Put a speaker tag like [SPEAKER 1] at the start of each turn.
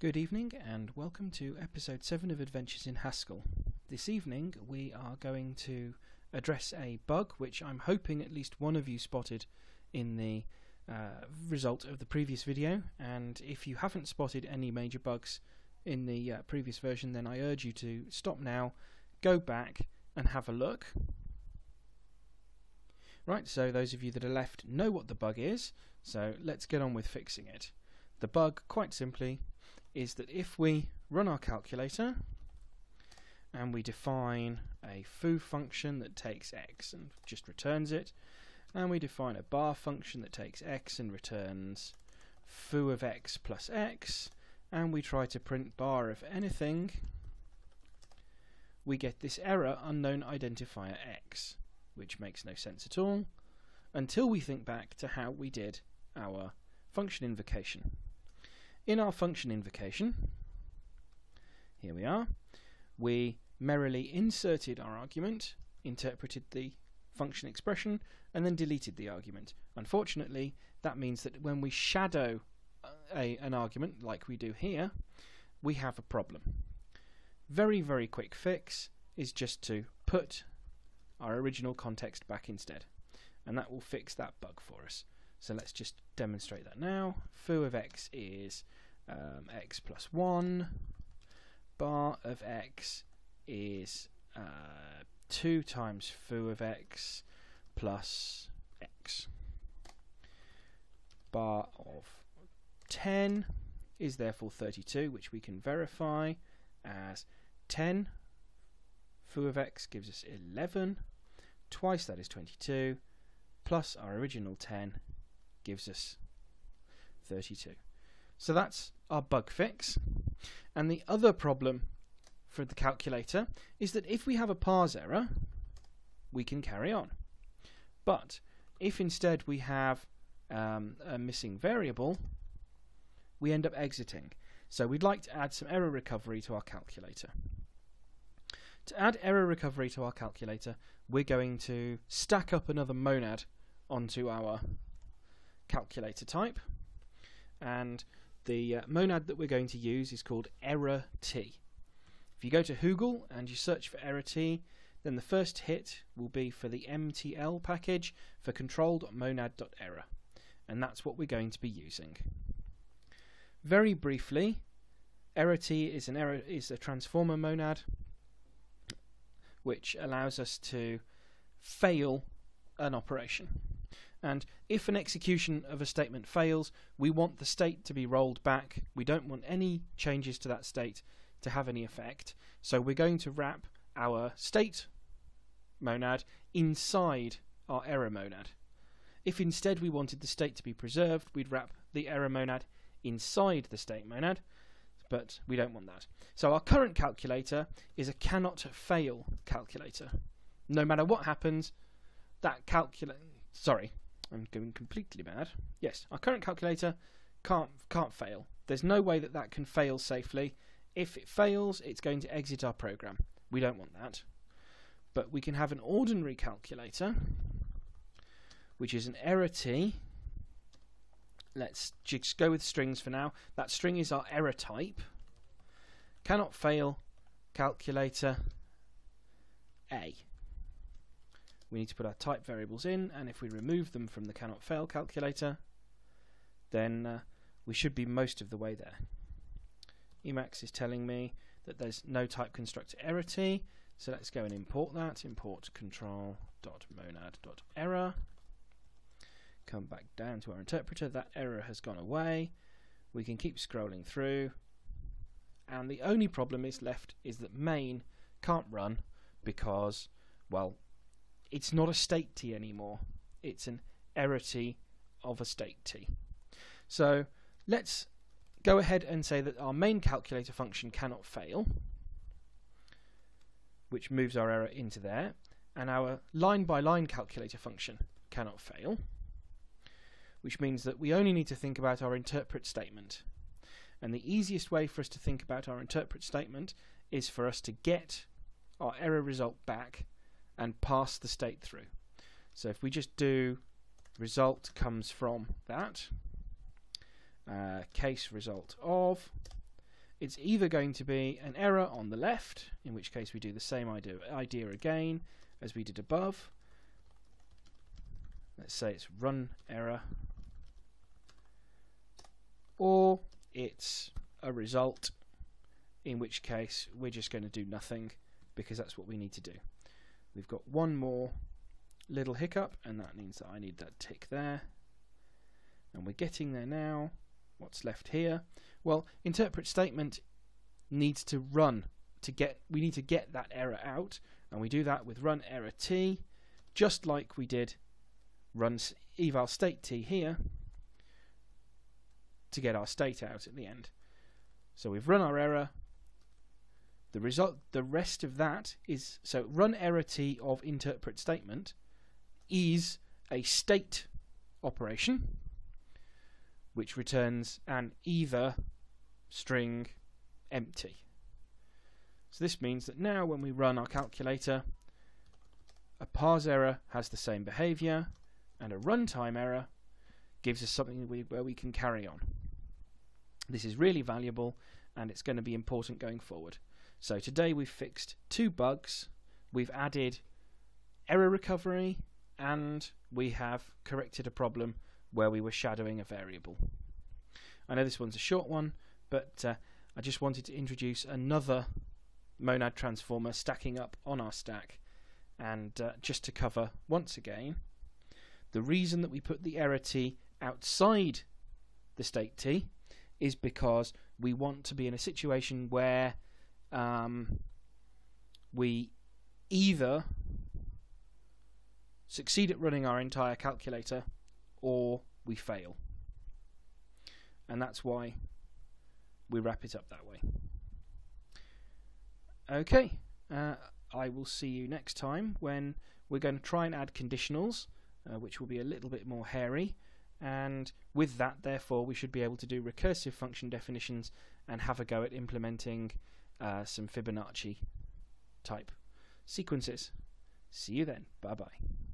[SPEAKER 1] Good evening and welcome to episode 7 of Adventures in Haskell. This evening we are going to address a bug which I'm hoping at least one of you spotted in the uh, result of the previous video and if you haven't spotted any major bugs in the uh, previous version then I urge you to stop now, go back and have a look. Right, so those of you that are left know what the bug is, so let's get on with fixing it. The bug, quite simply, is that if we run our calculator and we define a foo function that takes x and just returns it, and we define a bar function that takes x and returns foo of x plus x, and we try to print bar of anything, we get this error unknown identifier x, which makes no sense at all, until we think back to how we did our function invocation. In our function invocation, here we are, we merrily inserted our argument, interpreted the function expression, and then deleted the argument. Unfortunately, that means that when we shadow a, an argument, like we do here, we have a problem. Very, very quick fix is just to put our original context back instead, and that will fix that bug for us. So let's just demonstrate that now. Foo of x is um, x plus 1. Bar of x is uh, 2 times foo of x plus x. Bar of 10 is therefore 32, which we can verify as 10 foo of x gives us 11. Twice that is 22, plus our original 10 gives us 32. So that's our bug fix. And the other problem for the calculator is that if we have a parse error, we can carry on. But if instead we have um, a missing variable, we end up exiting. So we'd like to add some error recovery to our calculator. To add error recovery to our calculator, we're going to stack up another monad onto our calculator type. And the uh, monad that we're going to use is called error t. If you go to Hoogle and you search for ErrorT, then the first hit will be for the MTL package for control.monad.error, and that's what we're going to be using. Very briefly, ErrorT is an error is a transformer monad which allows us to fail an operation. And if an execution of a statement fails, we want the state to be rolled back. We don't want any changes to that state to have any effect. So we're going to wrap our state monad inside our error monad. If instead we wanted the state to be preserved, we'd wrap the error monad inside the state monad, but we don't want that. So our current calculator is a cannot fail calculator. No matter what happens, that calculator, sorry, I'm going completely mad. Yes, our current calculator can't can't fail. There's no way that that can fail safely. If it fails, it's going to exit our program. We don't want that. But we can have an ordinary calculator, which is an ErrorT. Let's just go with strings for now. That string is our error type. Cannot fail calculator A we need to put our type variables in, and if we remove them from the cannot fail calculator, then uh, we should be most of the way there. Emacs is telling me that there's no type constructor ErrorT, so let's go and import that. Import control.monad.error. Come back down to our interpreter. That error has gone away. We can keep scrolling through. And the only problem is left is that main can't run because, well, it's not a StateT anymore. It's an ErrorT of a StateT. So let's go ahead and say that our main calculator function cannot fail, which moves our error into there, and our line by line calculator function cannot fail, which means that we only need to think about our interpret statement. And the easiest way for us to think about our interpret statement is for us to get our error result back and pass the state through. So if we just do result comes from that, uh, case result of, it's either going to be an error on the left, in which case we do the same idea, idea again as we did above. Let's say it's run error, or it's a result, in which case we're just going to do nothing because that's what we need to do. We've got one more little hiccup, and that means that I need that tick there. And we're getting there now. What's left here? Well, interpret statement needs to run to get we need to get that error out and we do that with runErrorT just like we did run evalStateT here to get our state out at the end. So we've run our error. The result the rest of that is so runErrorT of interpret statement is a state operation which returns an either string empty. So this means that now when we run our calculator, a parse error has the same behavior, and a runtime error gives us something we, where we can carry on. This is really valuable, and it's going to be important going forward. So today we've fixed two bugs, we've added error recovery, and we have corrected a problem where we were shadowing a variable. I know this one's a short one, but uh, I just wanted to introduce another monad transformer stacking up on our stack and uh, just to cover once again the reason that we put the ErrorT outside the StateT is because we want to be in a situation where um, we either succeed at running our entire calculator or we fail. And that's why we wrap it up that way. Okay, uh, I will see you next time when we're going to try and add conditionals, uh, which will be a little bit more hairy. And with that, therefore, we should be able to do recursive function definitions and have a go at implementing uh, some Fibonacci type sequences. See you then. Bye bye.